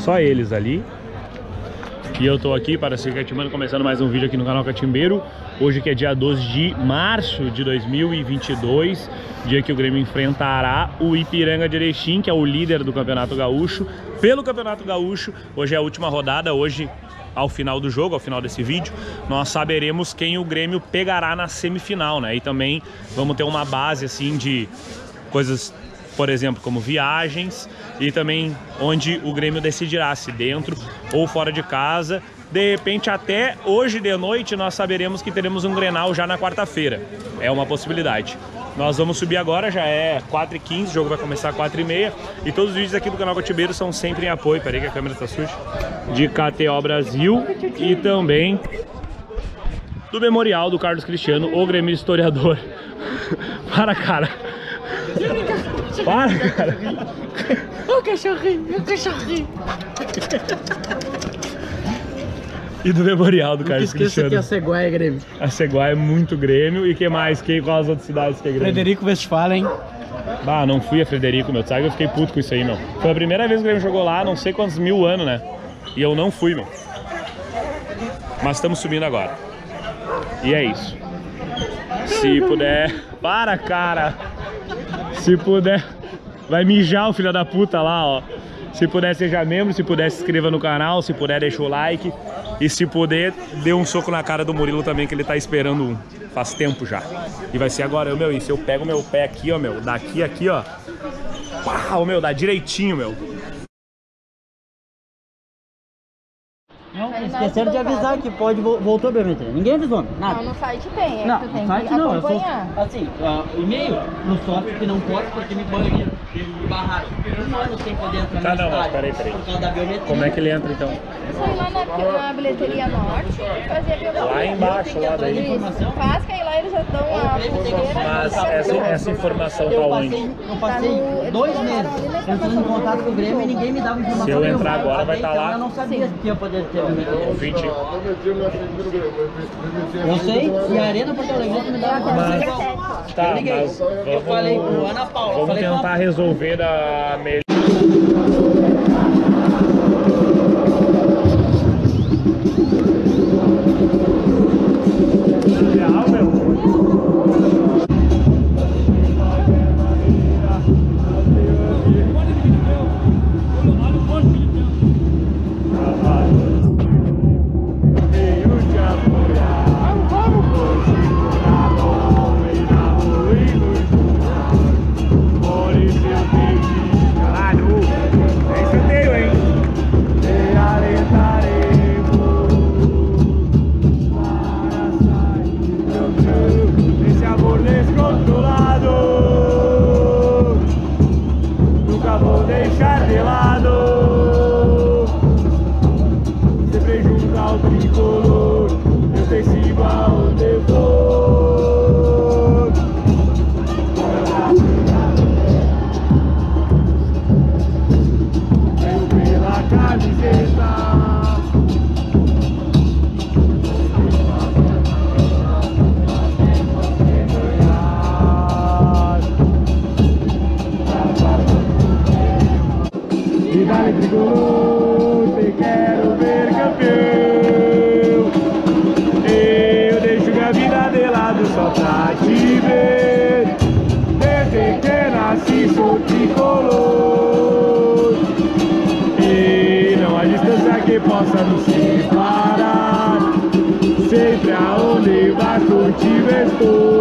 Só eles ali. E eu tô aqui para ser Catimano, começando mais um vídeo aqui no canal Catimbeiro. Hoje que é dia 12 de março de 2022, dia que o Grêmio enfrentará o Ipiranga de Erechim, que é o líder do Campeonato Gaúcho. Pelo Campeonato Gaúcho, hoje é a última rodada, hoje ao final do jogo, ao final desse vídeo, nós saberemos quem o Grêmio pegará na semifinal, né? E também vamos ter uma base assim de coisas por exemplo, como viagens e também onde o Grêmio decidirá se dentro ou fora de casa. De repente, até hoje de noite, nós saberemos que teremos um Grenal já na quarta-feira. É uma possibilidade. Nós vamos subir agora, já é 4h15, o jogo vai começar 4h30. E todos os vídeos aqui do canal Cotibeiro são sempre em apoio, peraí que a câmera tá suja, de KTO Brasil e também do Memorial do Carlos Cristiano, o Grêmio Historiador. Para, cara. Para, cara. O cachorrinho, o cachorrinho. E do Memorial do Carlos Esqueça que a Cristiano. Ceguá é Grêmio. A Ceguá é muito Grêmio. E que mais? Que, qual as outras cidades que é Grêmio? Frederico Westphalen. Bah, não fui a Frederico, meu. Sabe, eu fiquei puto com isso aí, meu. Foi a primeira vez que o Grêmio jogou lá, não sei quantos mil anos, né? E eu não fui, meu. Mas estamos subindo agora. E é isso. Se puder... Para, cara! Se puder... Vai mijar o filho da puta lá, ó. Se puder, seja membro. Se puder, se inscreva no canal. Se puder, deixa o like. E se puder, dê um soco na cara do Murilo também, que ele tá esperando um. Faz tempo já. E vai ser agora, meu. E se eu pego meu pé aqui, ó, meu. Daqui, aqui, ó. Ô, meu, dá direitinho, meu. Esqueceram de avisar que pode vo- voltou a biometria. Ninguém avisou, nada. Não, no site tem, é Não, que tu no tem site que não, eu sou, acompanhar. assim, ah, e-mail no software que não pode porque me baniram, me barraram. Um ano sem poder entrar Tá, no não, estádio peraí, peraí. por causa da biometria. Como é que ele entra, então? Foi lá na, na bilheteria norte e fazer a biometria. Lá embaixo, lá daí. Faz que aí lá eles já dão a. Mas essa, essa informação tá Eu onde? passei, eu passei Tá no- dois meses entrando em contato com o Grêmio e ninguém me dava informação Se eu entrar agora, vai tá então lá. Eu não sabia que ia poder ter biometria. Ouvinte. Eu sei, e a Arena Porto Alegre me dava informação Mas-. Tá, eu mas eu vamos- falei com a Ana Paula, Vamos falei tentar resolver da melhor. Caralho, Awesome. Possa nos separar. Sempre aonde vai contigo estou.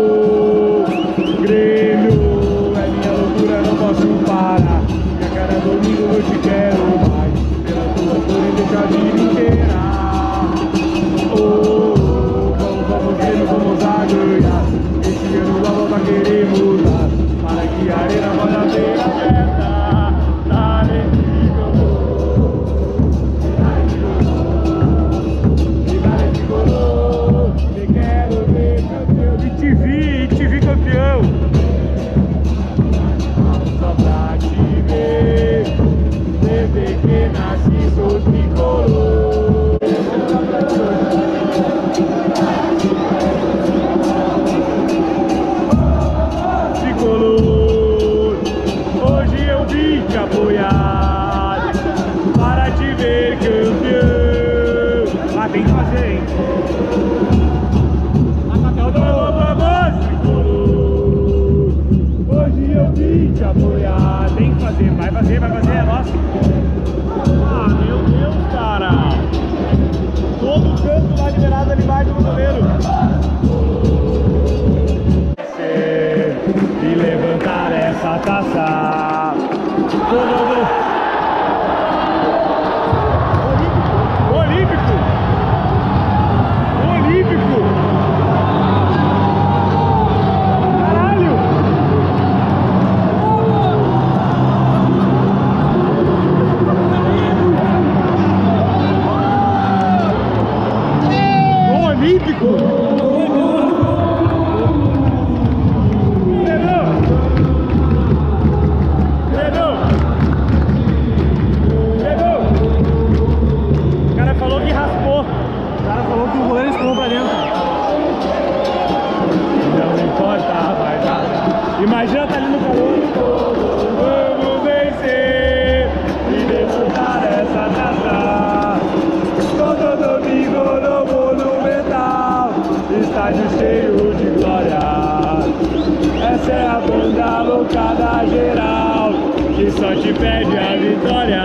pancada geral que só te pede a vitória.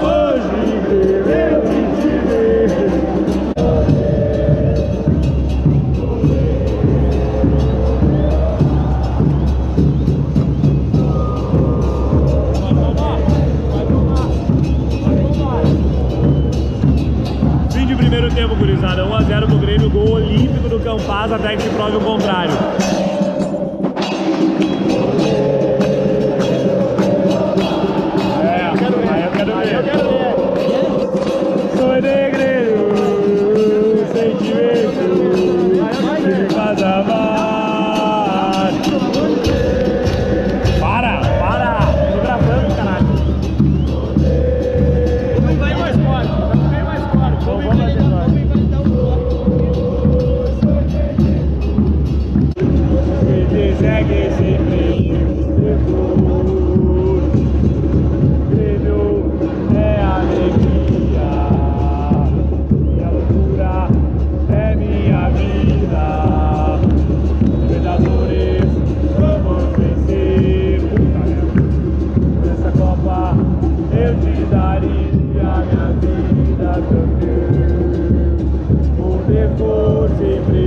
Hoje bebeu que te ver. Fim de primeiro tempo, gurizada. 1x0 pro Grêmio, gol olímpico do Campaz até que se prove o contrário. siempre.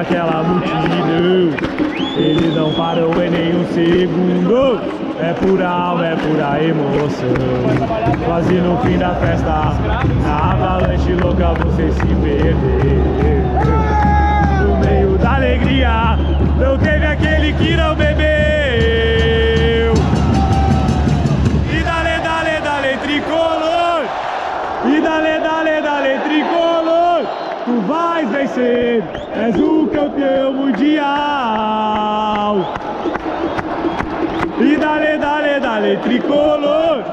Aquela multidão. Eles não param em nenhum segundo. É pura alma, é pura emoção. Quase no fim da festa, na avalanche louca você se perdeu. No meio da alegria, não teve aquele que não bebeu. Mundial. E dale, dale, dale, tricolor.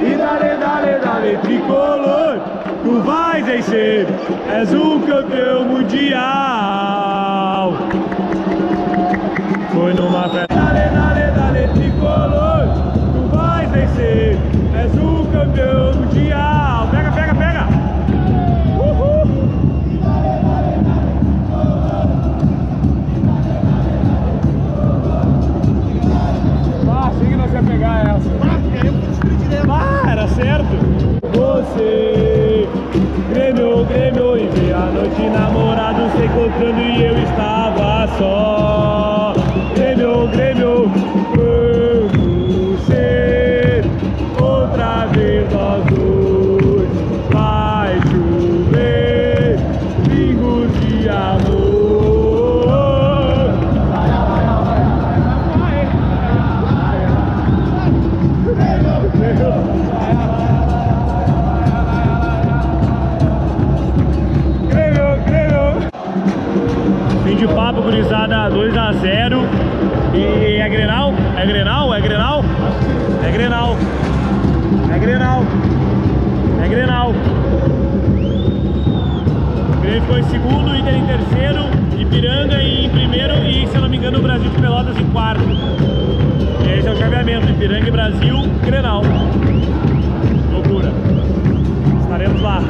E dale, dale, dale, tricolor. Tu vais vencer, és o campeão mundial. Foi numa festa. Dale, dale, dale, tricolor. Tu vais vencer, és o campeão mundial. Que nós ia pegar essa. Ah, era certo. Você, Grêmio, Grêmio, e vi a noite namorados se encontrando e eu É Grenal? É Grenal? É Grenal. É Grenal. É Grenal. O Grêmio ficou em segundo, Inter em terceiro, Ipiranga em primeiro e, se eu não me engano, o Brasil de Pelotas em quarto. E esse é o chaveamento, Ipiranga e Brasil, Grenal. Loucura. Estaremos lá.